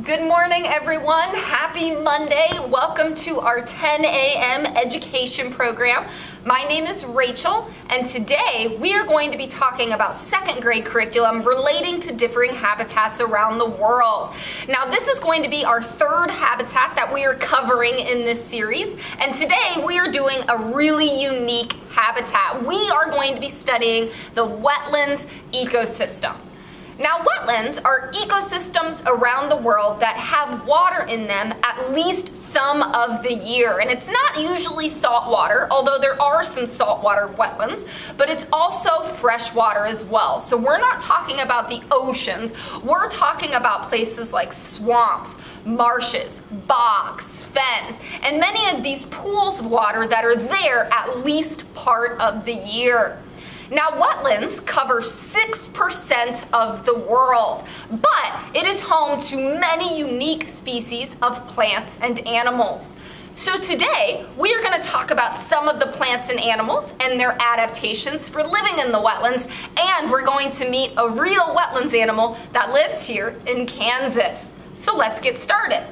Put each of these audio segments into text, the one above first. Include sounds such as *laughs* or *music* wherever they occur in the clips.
Good morning, everyone. Happy Monday. Welcome to our 10 a.m. education program. My name is Rachel, and today we are going to be talking about second grade curriculum relating to differing habitats around the world. Now, this is going to be our third habitat that we are covering in this series, and today we are doing a really unique habitat. We are going to be studying the wetlands ecosystem. Now, wetlands are ecosystems around the world that have water in them at least some of the year. And it's not usually salt water, although there are some saltwater wetlands, but it's also fresh water as well. So we're not talking about the oceans, we're talking about places like swamps, marshes, bogs, fens, and many of these pools of water that are there at least part of the year. Now, wetlands cover 6% of the world, but it is home to many unique species of plants and animals. So today, we are going to talk about some of the plants and animals and their adaptations for living in the wetlands, and we're going to meet a real wetlands animal that lives here in Kansas. So let's get started.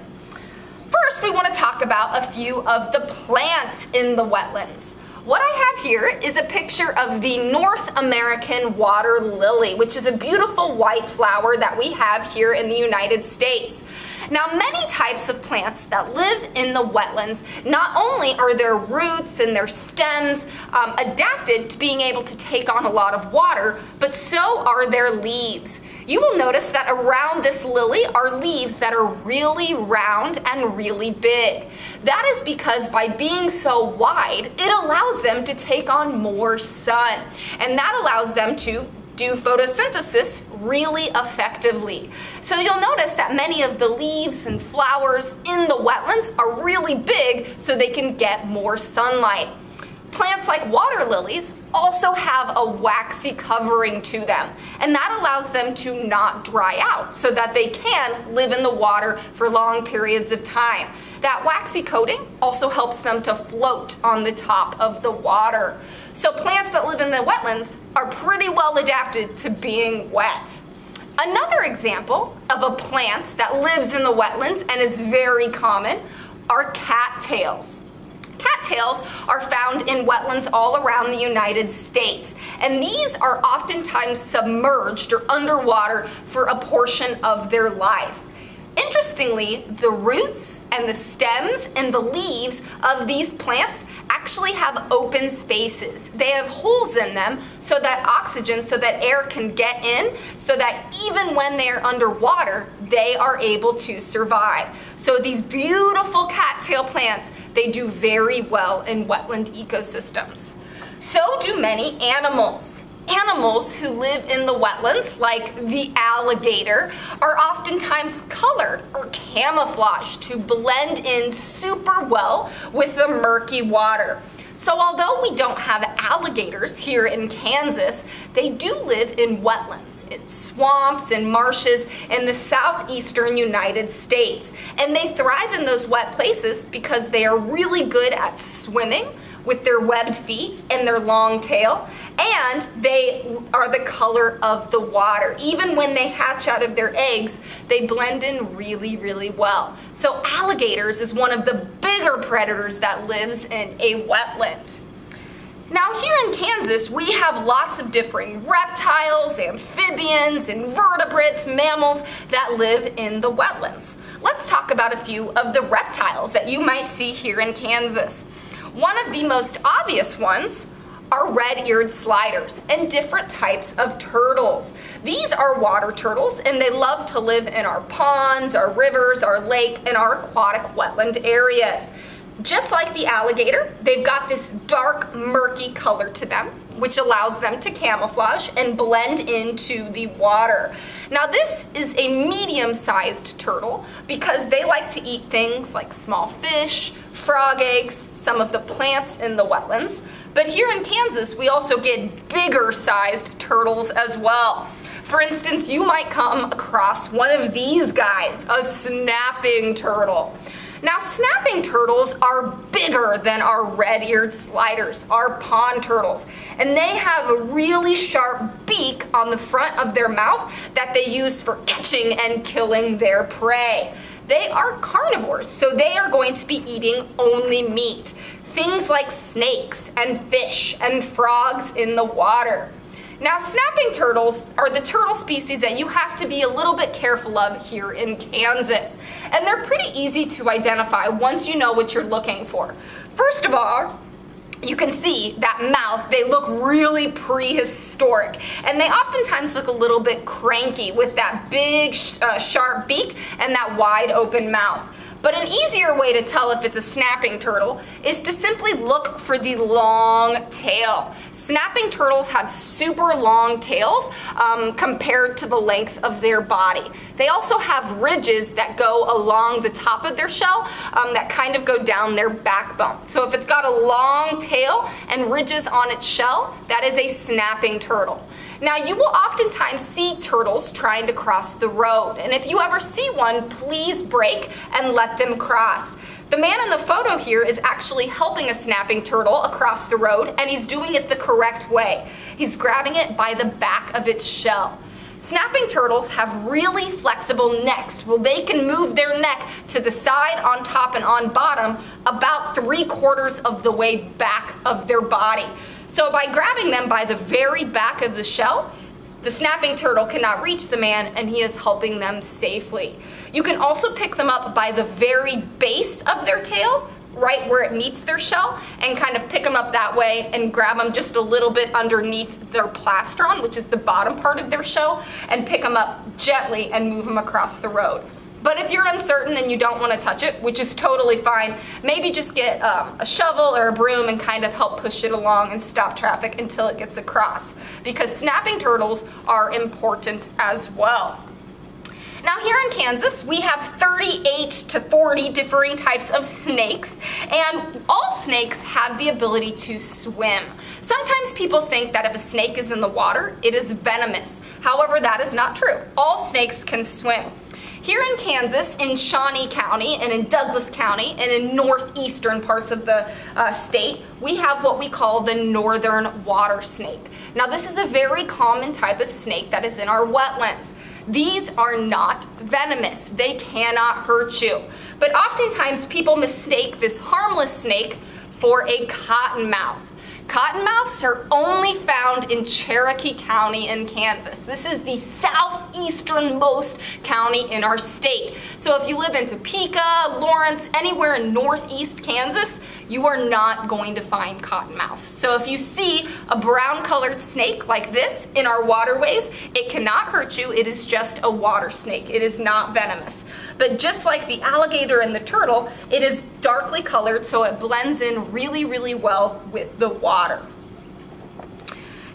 First, we want to talk about a few of the plants in the wetlands. What I have here is a picture of the North American water lily, which is a beautiful white flower that we have here in the United States. Now, many types of plants that live in the wetlands, not only are their roots and their stems um, adapted to being able to take on a lot of water, but so are their leaves. You will notice that around this lily are leaves that are really round and really big. That is because by being so wide, it allows them to take on more sun. And that allows them to do photosynthesis really effectively. So you'll notice that many of the leaves and flowers in the wetlands are really big so they can get more sunlight. Plants like water lilies also have a waxy covering to them, and that allows them to not dry out so that they can live in the water for long periods of time. That waxy coating also helps them to float on the top of the water. So plants that live in the wetlands are pretty well adapted to being wet. Another example of a plant that lives in the wetlands and is very common are cattails. Cattails are found in wetlands all around the United States, and these are oftentimes submerged or underwater for a portion of their life. Interestingly, the roots and the stems and the leaves of these plants actually have open spaces. They have holes in them so that oxygen, so that air can get in, so that even when they're underwater, they are able to survive. So these beautiful cattail plants, they do very well in wetland ecosystems. So do many animals animals who live in the wetlands, like the alligator, are oftentimes colored or camouflaged to blend in super well with the murky water. So although we don't have alligators here in Kansas, they do live in wetlands, in swamps and marshes in the southeastern United States. And they thrive in those wet places because they are really good at swimming with their webbed feet and their long tail and they are the color of the water. Even when they hatch out of their eggs, they blend in really, really well. So alligators is one of the bigger predators that lives in a wetland. Now here in Kansas, we have lots of different reptiles, amphibians, invertebrates, mammals that live in the wetlands. Let's talk about a few of the reptiles that you might see here in Kansas. One of the most obvious ones are red-eared sliders and different types of turtles. These are water turtles and they love to live in our ponds, our rivers, our lake, and our aquatic wetland areas. Just like the alligator, they've got this dark, murky color to them, which allows them to camouflage and blend into the water. Now this is a medium-sized turtle because they like to eat things like small fish, frog eggs, some of the plants in the wetlands. But here in Kansas, we also get bigger sized turtles as well. For instance, you might come across one of these guys, a snapping turtle. Now, snapping turtles are bigger than our red-eared sliders, our pond turtles, and they have a really sharp beak on the front of their mouth that they use for catching and killing their prey. They are carnivores, so they are going to be eating only meat. Things like snakes and fish and frogs in the water. Now, snapping turtles are the turtle species that you have to be a little bit careful of here in Kansas. And they're pretty easy to identify once you know what you're looking for. First of all, you can see that mouth, they look really prehistoric. And they oftentimes look a little bit cranky with that big, uh, sharp beak and that wide open mouth. But an easier way to tell if it's a snapping turtle is to simply look for the long tail. Snapping turtles have super long tails um, compared to the length of their body. They also have ridges that go along the top of their shell um, that kind of go down their backbone. So if it's got a long tail and ridges on its shell, that is a snapping turtle. Now you will oftentimes see turtles trying to cross the road and if you ever see one please brake and let them cross. The man in the photo here is actually helping a snapping turtle across the road and he's doing it the correct way. He's grabbing it by the back of its shell. Snapping turtles have really flexible necks. Well, they can move their neck to the side, on top, and on bottom about three quarters of the way back of their body. So by grabbing them by the very back of the shell, the snapping turtle cannot reach the man and he is helping them safely. You can also pick them up by the very base of their tail, right where it meets their shell, and kind of pick them up that way and grab them just a little bit underneath their plastron, which is the bottom part of their shell, and pick them up gently and move them across the road. But if you're uncertain and you don't want to touch it, which is totally fine, maybe just get um, a shovel or a broom and kind of help push it along and stop traffic until it gets across. Because snapping turtles are important as well. Now here in Kansas, we have 38 to 40 differing types of snakes, and all snakes have the ability to swim. Sometimes people think that if a snake is in the water, it is venomous. However, that is not true. All snakes can swim. Here in Kansas, in Shawnee County and in Douglas County and in northeastern parts of the uh, state, we have what we call the northern water snake. Now this is a very common type of snake that is in our wetlands. These are not venomous. They cannot hurt you. But oftentimes people mistake this harmless snake for a cottonmouth. Cottonmouths are only found in Cherokee County in Kansas. This is the southeasternmost county in our state. So if you live in Topeka, Lawrence, anywhere in northeast Kansas, you are not going to find cottonmouths. So if you see a brown colored snake like this in our waterways, it cannot hurt you. It is just a water snake. It is not venomous. But just like the alligator and the turtle, it is darkly colored so it blends in really, really well with the water.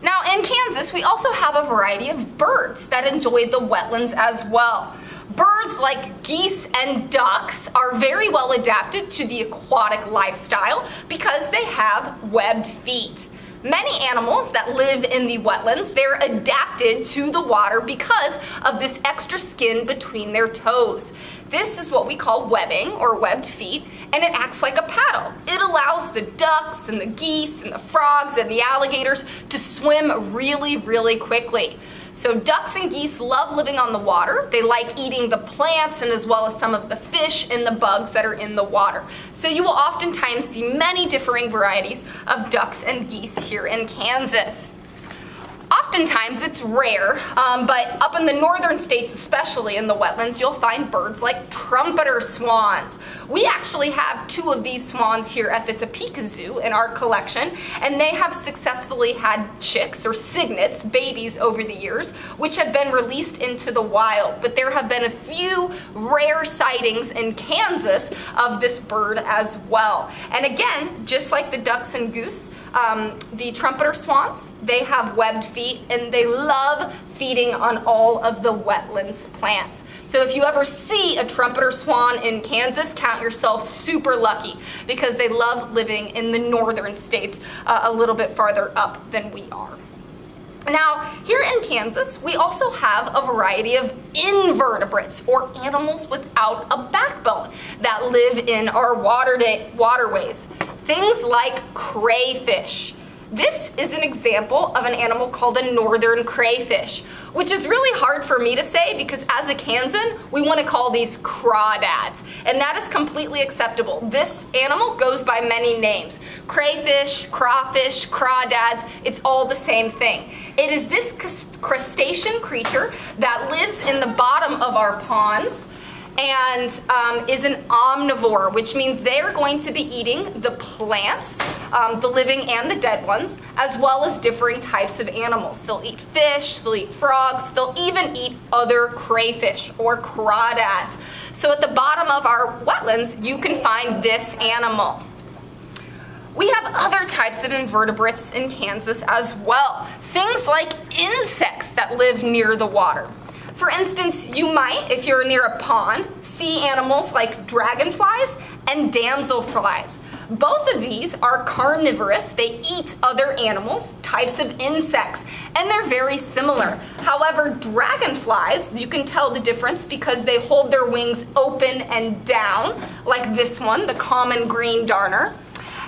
Now in Kansas, we also have a variety of birds that enjoy the wetlands as well. Birds like geese and ducks are very well adapted to the aquatic lifestyle because they have webbed feet. Many animals that live in the wetlands, they're adapted to the water because of this extra skin between their toes. This is what we call webbing or webbed feet and it acts like a paddle. It allows the ducks and the geese and the frogs and the alligators to swim really, really quickly. So ducks and geese love living on the water. They like eating the plants and as well as some of the fish and the bugs that are in the water. So you will oftentimes see many differing varieties of ducks and geese here in Kansas. Oftentimes it's rare, um, but up in the northern states, especially in the wetlands, you'll find birds like trumpeter swans. We actually have two of these swans here at the Topeka Zoo in our collection, and they have successfully had chicks or cygnets, babies over the years, which have been released into the wild. But there have been a few rare sightings in Kansas of this bird as well. And again, just like the ducks and goose, um, the trumpeter swans, they have webbed feet and they love feeding on all of the wetlands plants. So if you ever see a trumpeter swan in Kansas, count yourself super lucky because they love living in the northern states uh, a little bit farther up than we are. Now, here in Kansas, we also have a variety of invertebrates, or animals without a backbone, that live in our water waterways. Things like crayfish. This is an example of an animal called a northern crayfish, which is really hard for me to say because as a Kansan, we want to call these crawdads, and that is completely acceptable. This animal goes by many names. Crayfish, crawfish, crawdads, it's all the same thing. It is this crustacean creature that lives in the bottom of our ponds and um, is an omnivore, which means they are going to be eating the plants, um, the living and the dead ones, as well as differing types of animals. They'll eat fish, they'll eat frogs, they'll even eat other crayfish or crawdads. So at the bottom of our wetlands, you can find this animal. We have other types of invertebrates in Kansas as well. Things like insects that live near the water. For instance, you might, if you're near a pond, see animals like dragonflies and damselflies. Both of these are carnivorous. They eat other animals, types of insects, and they're very similar. However, dragonflies, you can tell the difference because they hold their wings open and down, like this one, the common green darner.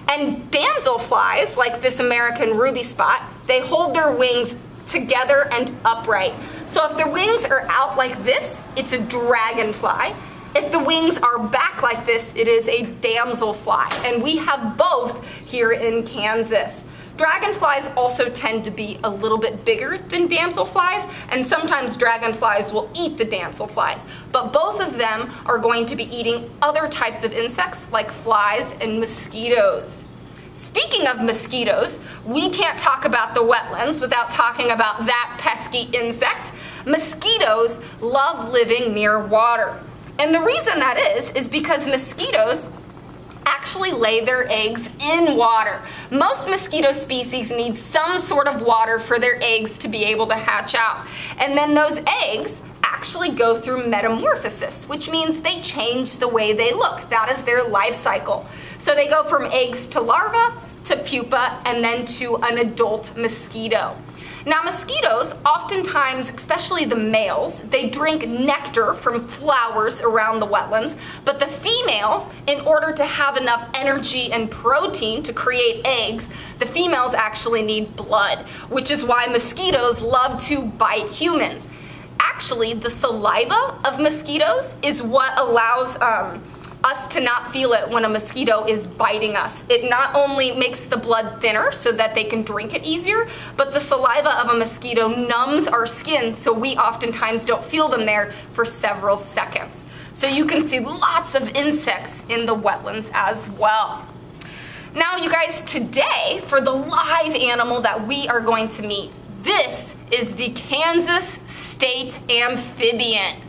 And damselflies, like this American ruby spot, they hold their wings together and upright. So if the wings are out like this, it's a dragonfly. If the wings are back like this, it is a damselfly. And we have both here in Kansas. Dragonflies also tend to be a little bit bigger than damselflies, and sometimes dragonflies will eat the damselflies. But both of them are going to be eating other types of insects like flies and mosquitoes. Speaking of mosquitoes, we can't talk about the wetlands without talking about that pesky insect. Mosquitoes love living near water. And the reason that is, is because mosquitoes actually lay their eggs in water. Most mosquito species need some sort of water for their eggs to be able to hatch out. And then those eggs actually go through metamorphosis, which means they change the way they look. That is their life cycle. So they go from eggs to larva, to pupa, and then to an adult mosquito. Now mosquitoes, oftentimes, especially the males, they drink nectar from flowers around the wetlands, but the females, in order to have enough energy and protein to create eggs, the females actually need blood, which is why mosquitoes love to bite humans. Actually, the saliva of mosquitoes is what allows um, us to not feel it when a mosquito is biting us. It not only makes the blood thinner so that they can drink it easier, but the saliva of a mosquito numbs our skin so we oftentimes don't feel them there for several seconds. So you can see lots of insects in the wetlands as well. Now you guys, today, for the live animal that we are going to meet, this is the Kansas State Amphibian.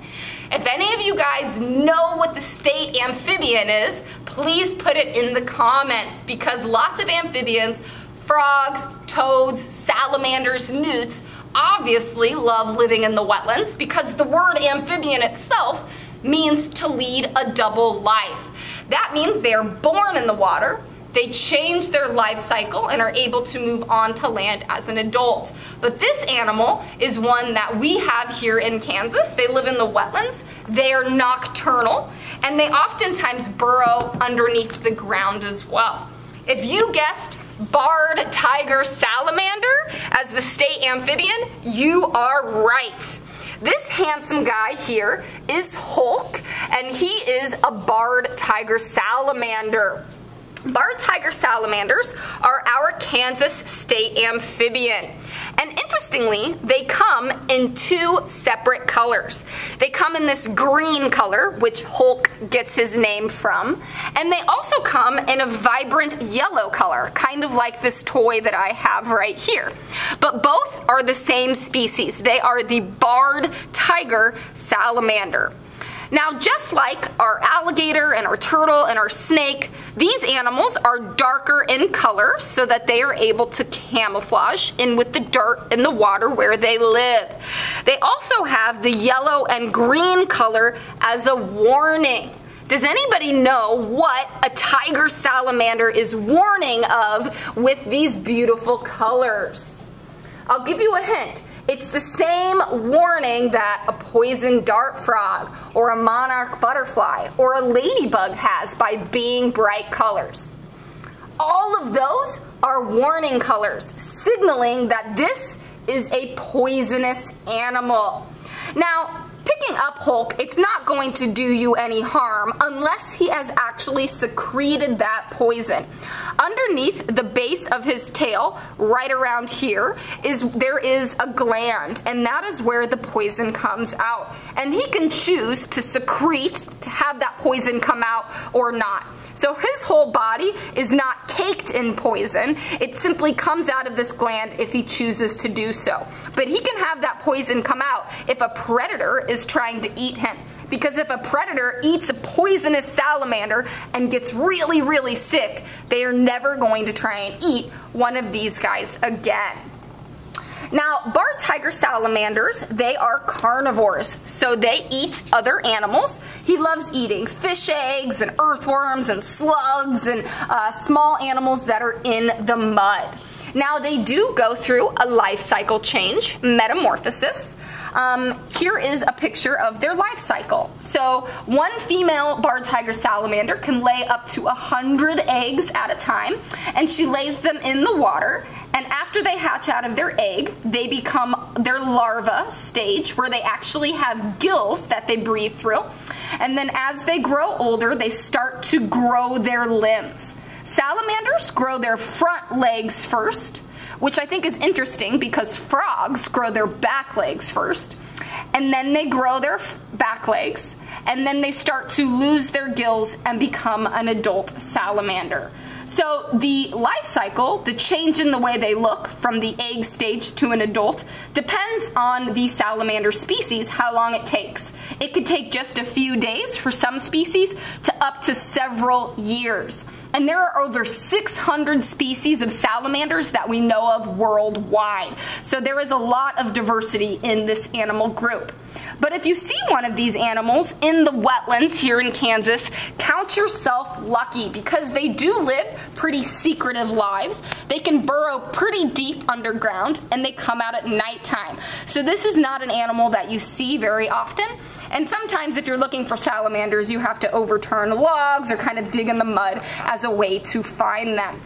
If any of you guys know what the state amphibian is, please put it in the comments because lots of amphibians, frogs, toads, salamanders, newts, obviously love living in the wetlands because the word amphibian itself means to lead a double life. That means they are born in the water, they change their life cycle and are able to move on to land as an adult. But this animal is one that we have here in Kansas. They live in the wetlands. They are nocturnal and they oftentimes burrow underneath the ground as well. If you guessed barred tiger salamander as the state amphibian, you are right. This handsome guy here is Hulk, and he is a barred tiger salamander. Barred tiger salamanders are our Kansas state amphibian. And interestingly, they come in two separate colors. They come in this green color, which Hulk gets his name from, and they also come in a vibrant yellow color, kind of like this toy that I have right here. But both are the same species. They are the barred tiger salamander. Now, just like our alligator and our turtle and our snake, these animals are darker in color so that they are able to camouflage in with the dirt and the water where they live. They also have the yellow and green color as a warning. Does anybody know what a tiger salamander is warning of with these beautiful colors? I'll give you a hint. It's the same warning that a poison dart frog or a monarch butterfly or a ladybug has by being bright colors. All of those are warning colors, signaling that this is a poisonous animal. Now, picking up Hulk, it's not going to do you any harm unless he has actually secreted that poison. Underneath the base of his tail, right around here, is there is a gland, and that is where the poison comes out. And he can choose to secrete to have that poison come out or not. So his whole body is not caked in poison. It simply comes out of this gland if he chooses to do so. But he can have that poison come out if a predator is trying to eat him. Because if a predator eats a poisonous salamander and gets really, really sick, they are never going to try and eat one of these guys again. Now, barred tiger salamanders, they are carnivores, so they eat other animals. He loves eating fish eggs and earthworms and slugs and uh, small animals that are in the mud. Now, they do go through a life cycle change, metamorphosis. Um, here is a picture of their life cycle. So one female barred tiger salamander can lay up to 100 eggs at a time, and she lays them in the water, and after they hatch out of their egg, they become their larva stage where they actually have gills that they breathe through. And then as they grow older, they start to grow their limbs. Salamanders grow their front legs first, which I think is interesting because frogs grow their back legs first, and then they grow their back legs, and then they start to lose their gills and become an adult salamander. So the life cycle, the change in the way they look from the egg stage to an adult, depends on the salamander species how long it takes. It could take just a few days for some species to up to several years. And there are over 600 species of salamanders that we know of worldwide. So there is a lot of diversity in this animal group. But if you see one of these animals in the wetlands here in Kansas, count yourself lucky because they do live pretty secretive lives. They can burrow pretty deep underground and they come out at nighttime. So this is not an animal that you see very often. And sometimes if you're looking for salamanders, you have to overturn logs or kind of dig in the mud as a way to find them.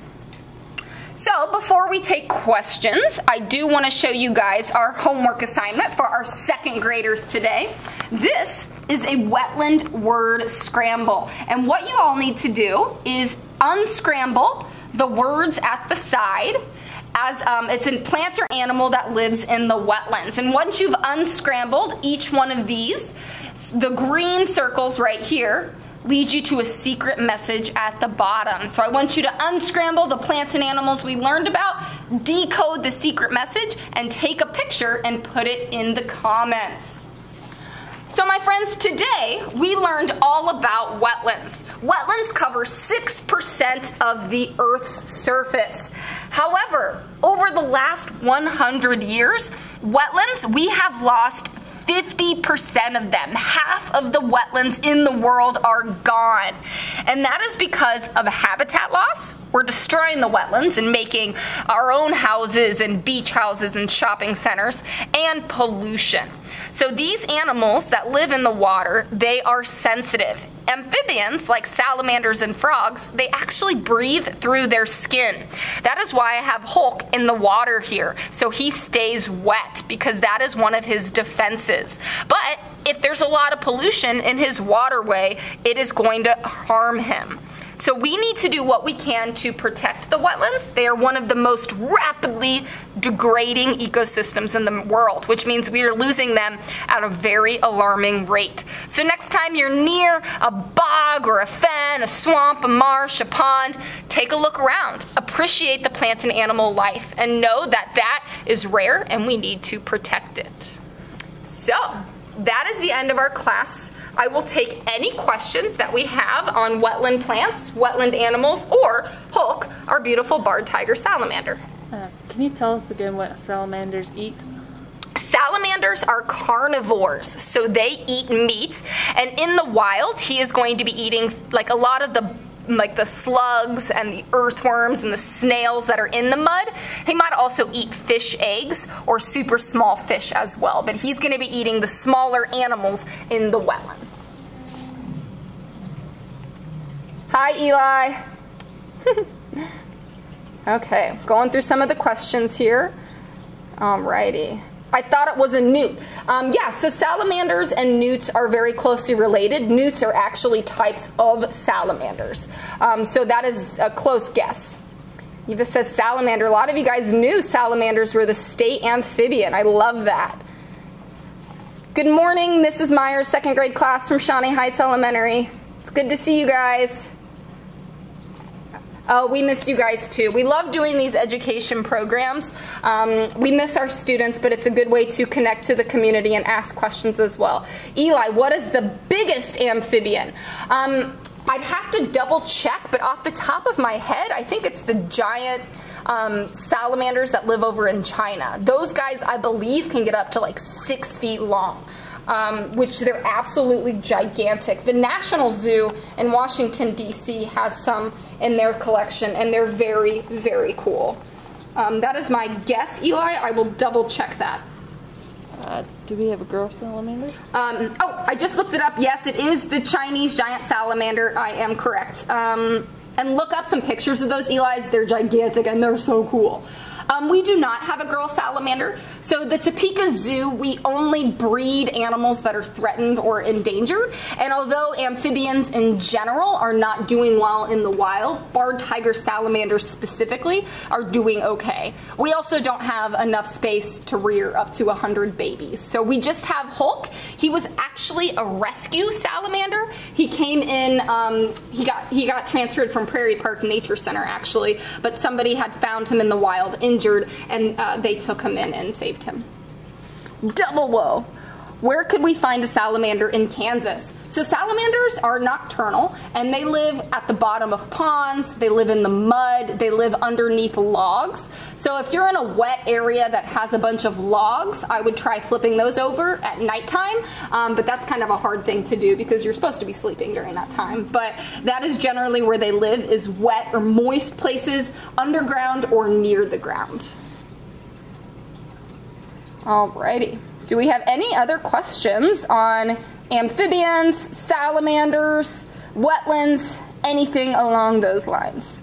So before we take questions, I do want to show you guys our homework assignment for our second graders today. This is a wetland word scramble. And what you all need to do is unscramble the words at the side as um, it's a plant or animal that lives in the wetlands. And once you've unscrambled each one of these, the green circles right here lead you to a secret message at the bottom. So I want you to unscramble the plants and animals we learned about, decode the secret message, and take a picture and put it in the comments. So my friends, today we learned all about wetlands. Wetlands cover 6% of the Earth's surface. However, over the last 100 years, wetlands, we have lost 50% of them, half of the wetlands in the world are gone. And that is because of habitat loss. We're destroying the wetlands and making our own houses and beach houses and shopping centers and pollution. So these animals that live in the water, they are sensitive. Amphibians, like salamanders and frogs, they actually breathe through their skin. That is why I have Hulk in the water here, so he stays wet, because that is one of his defenses. But if there's a lot of pollution in his waterway, it is going to harm him. So we need to do what we can to protect the wetlands. They are one of the most rapidly degrading ecosystems in the world, which means we are losing them at a very alarming rate. So next time you're near a bog or a fen, a swamp, a marsh, a pond, take a look around. Appreciate the plant and animal life and know that that is rare and we need to protect it. So that is the end of our class. I will take any questions that we have on wetland plants, wetland animals, or Hulk, our beautiful barred tiger salamander. Uh, can you tell us again what salamanders eat? Salamanders are carnivores, so they eat meat. And in the wild, he is going to be eating like a lot of the like the slugs and the earthworms and the snails that are in the mud. He might also eat fish eggs or super small fish as well, but he's going to be eating the smaller animals in the wetlands. Hi, Eli. *laughs* okay, going through some of the questions here. Alrighty. I thought it was a newt. Um, yeah, so salamanders and newts are very closely related. Newts are actually types of salamanders. Um, so that is a close guess. Eva says salamander. A lot of you guys knew salamanders were the state amphibian. I love that. Good morning, Mrs. Myers, second grade class from Shawnee Heights Elementary. It's good to see you guys. Oh, we miss you guys too. We love doing these education programs. Um, we miss our students, but it's a good way to connect to the community and ask questions as well. Eli, what is the biggest amphibian? Um, I'd have to double check, but off the top of my head, I think it's the giant um, salamanders that live over in China. Those guys, I believe, can get up to like six feet long um, which they're absolutely gigantic. The National Zoo in Washington, D.C. has some in their collection, and they're very, very cool. Um, that is my guess, Eli. I will double check that. Uh, do we have a girl salamander? Um, oh, I just looked it up. Yes, it is the Chinese giant salamander. I am correct. Um, and look up some pictures of those Eli's. They're gigantic and they're so cool. Um, we do not have a girl salamander. So the Topeka Zoo, we only breed animals that are threatened or endangered. And although amphibians in general are not doing well in the wild, barred tiger salamanders specifically are doing okay. We also don't have enough space to rear up to 100 babies. So we just have Hulk. He was actually a rescue salamander. He came in, um, he got he got transferred from Prairie Park Nature Center actually, but somebody had found him in the wild in injured, and uh, they took him in and saved him. Double whoa. Where could we find a salamander in Kansas? So salamanders are nocturnal and they live at the bottom of ponds, they live in the mud, they live underneath logs. So if you're in a wet area that has a bunch of logs, I would try flipping those over at nighttime, um, but that's kind of a hard thing to do because you're supposed to be sleeping during that time. But that is generally where they live is wet or moist places, underground or near the ground. Alrighty. Do we have any other questions on amphibians, salamanders, wetlands, anything along those lines?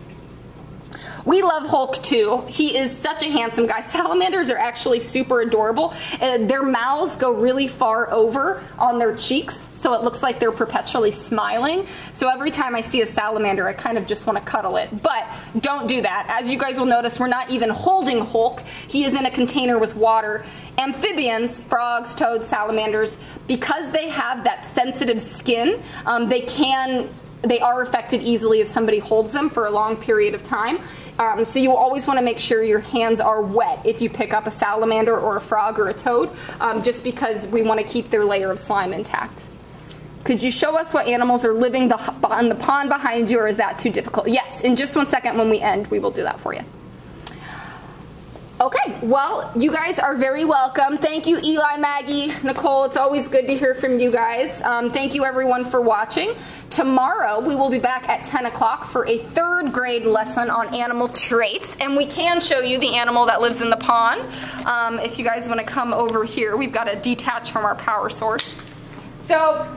We love Hulk too. He is such a handsome guy. *laughs* Salamanders are actually super adorable. Uh, their mouths go really far over on their cheeks, so it looks like they're perpetually smiling. So every time I see a salamander, I kind of just want to cuddle it. But don't do that. As you guys will notice, we're not even holding Hulk. He is in a container with water. Amphibians, frogs, toads, salamanders, because they have that sensitive skin, um, they can they are affected easily if somebody holds them for a long period of time. Um, so you always want to make sure your hands are wet if you pick up a salamander or a frog or a toad, um, just because we want to keep their layer of slime intact. Could you show us what animals are living the, on the pond behind you, or is that too difficult? Yes, in just one second when we end, we will do that for you. Okay, well, you guys are very welcome. Thank you, Eli, Maggie, Nicole. It's always good to hear from you guys. Um, thank you, everyone, for watching. Tomorrow, we will be back at 10 o'clock for a third grade lesson on animal traits, and we can show you the animal that lives in the pond. Um, if you guys want to come over here, we've got to detach from our power source. So,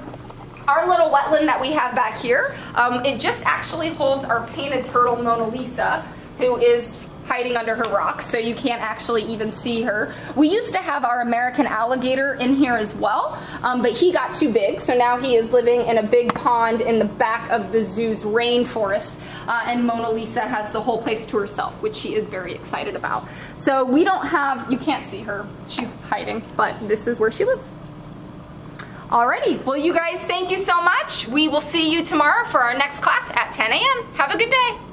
our little wetland that we have back here, um, it just actually holds our painted turtle, Mona Lisa, who is hiding under her rock, so you can't actually even see her. We used to have our American alligator in here as well, um, but he got too big, so now he is living in a big pond in the back of the zoo's rainforest. Uh, and Mona Lisa has the whole place to herself, which she is very excited about. So we don't have, you can't see her, she's hiding, but this is where she lives. Alrighty, well you guys, thank you so much. We will see you tomorrow for our next class at 10 a.m. Have a good day.